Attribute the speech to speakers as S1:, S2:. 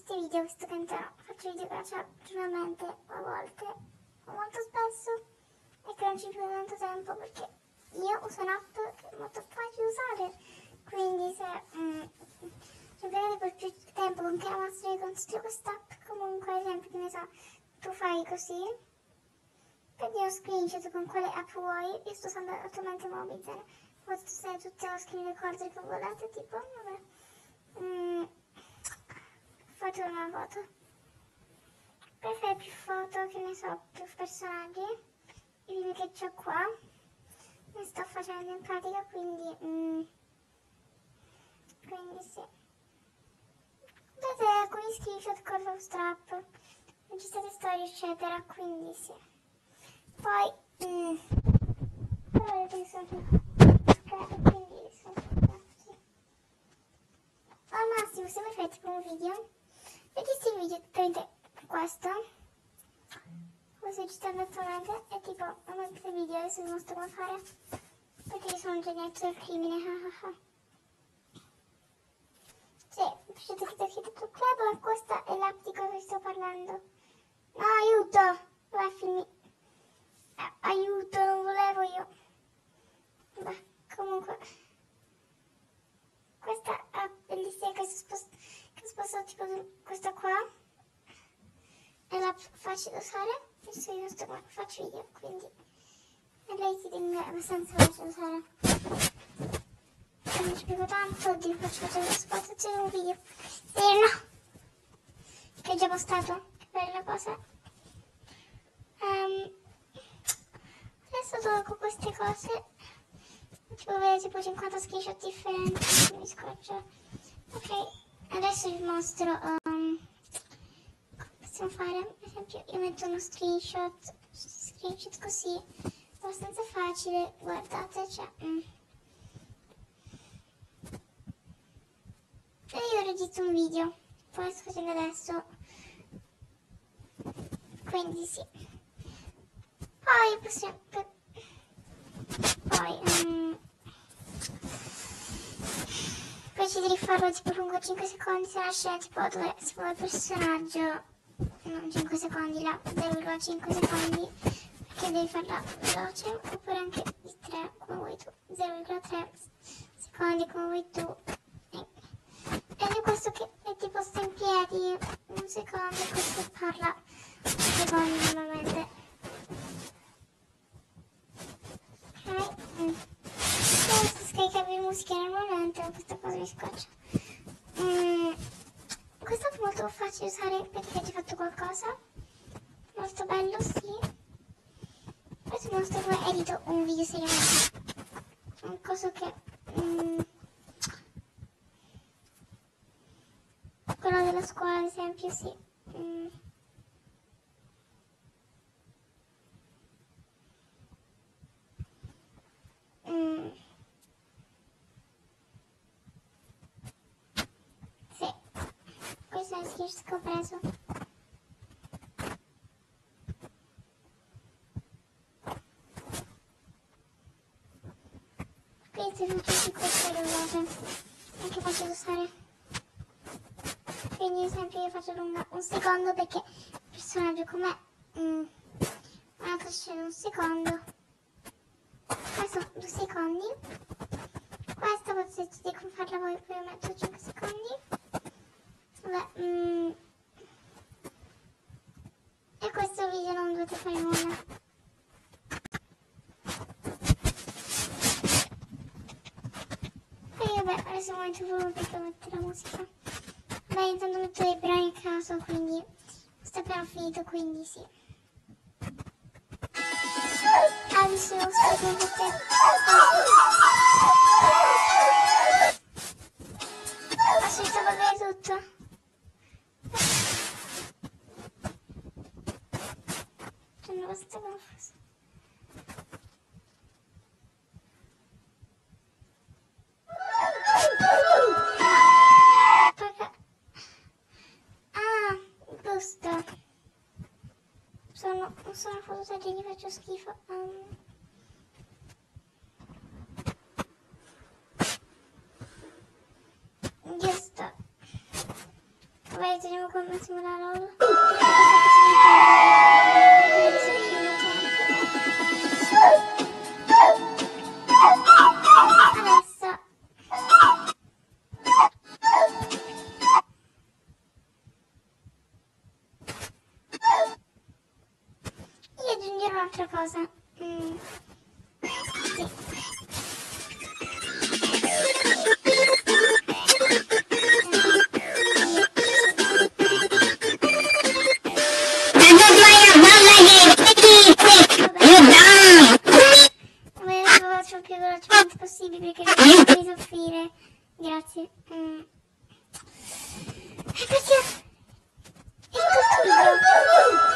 S1: questi video, visto che faccio video giornalmente, a volte, o molto spesso, e che non ci più tanto tempo, perché io uso un'app che è molto facile usare, quindi se ci impiegate per più tempo con che la master vi consiglio quest'app, comunque, ad esempio, che ne so, tu fai così, prendi uno screenshot con quale app vuoi, io sto usando attualmente Mobizen, potete usare tutte le screen recorder che volete, tipo, vabbè. Mm, fate una foto. Per fare più foto, che ne so, più personaggi, i video che ho qua, ne sto facendo in pratica, quindi, mm, quindi sì. Vedete alcuni screenshot con lo strap, registrate storie, eccetera, quindi sì. Poi, mm, però più quindi sono al massimo se vuoi fare tipo un video video prende questo? Come sto registrando attualmente e tipo ho molti video adesso vi mostro come fare perché io sono un genietto del crimine sì, piaciuto che ti ho club questa è l'app di cui sto parlando. No aiuto vai filmi eh, aiuto non volevo io. Beh, comunque. Questa è bellissima che ho spostato, che ho spostato tipo questa qua è la da usare adesso io sto qua faccio video quindi è l'editing è abbastanza facile da usare non ci spiego tanto oddio faccio vedere spot c'è un video. No che ho già postato? Che bella cosa. Um, adesso tolgo queste cose. Tipo vedere tipo 50 screenshot differenti mi scoccia ok adesso vi mostro um, come possiamo fare ad esempio io metto uno screenshot screenshot così abbastanza facile guardate cioè mm. e io registro un video poi sto facendo adesso. Quindi sì. Poi possiamo poi um, poi ci devi farlo tipo lungo 5 secondi se la scena tipo dove si può il personaggio non 5 secondi là 0,5 secondi perché devi farla veloce oppure anche di 3 come vuoi tu 0,3 secondi come vuoi tu ed è questo che è tipo sta in piedi un secondo questo parla secondi normalmente ok mm. se scaricavi musica normalmente questa cosa mi scoccia mm. Questo è molto facile usare perché hai già fatto qualcosa molto bello sì adesso mostro come edito un video seriamente un coso che mm, quello della scuola ad esempio sì mm. Mm. Sì, questo ho preso. Questi sono tutti queste le usate, anche facile usare. Quindi esempio io faccio lunga un secondo perché il personaggio com'è mm, una scena un secondo questo due secondi questa potete come farla voi poi metto 5 secondi vabbè mm. e questo video non dovete fare nulla. E vabbè adesso momento solo perché mettere la musica. Beh intanto metto dei brani a caso quindi sto appena finito quindi sì. Adesso sto facendo adesso sto va bene tutto ah giusto sono, sono foto da gli faccio schifo. Um. Giusto. Vedete continuiamo con Massimo la LOL. Un'altra cosa. Mm. Il più velocemente possibile perché non devi soffrire. Grazie. Mm. E perché... Ecco tutto. Vedete